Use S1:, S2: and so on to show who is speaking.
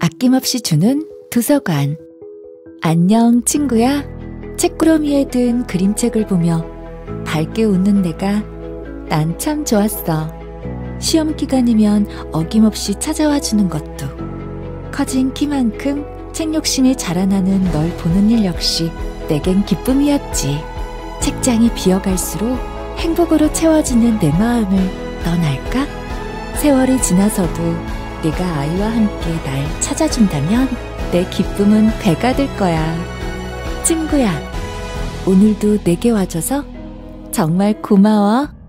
S1: 아낌없이 주는 도서관. 안녕, 친구야. 책구러미에 든 그림책을 보며 밝게 웃는 내가 난 참 좋았어. 시험 기간이면 어김없이 찾아와 주는 것도. 커진 키만큼 책 욕심이 자라나는 널 보는 일 역시 내겐 기쁨이었지. 책장이 비어갈수록 행복으로 채워지는 내 마음을 넌 알까? 세월이 지나서도 네가 아이와 함께 날 찾아준다면 내 기쁨은 배가 될 거야. 친구야, 오늘도 내게 와줘서 정말 고마워.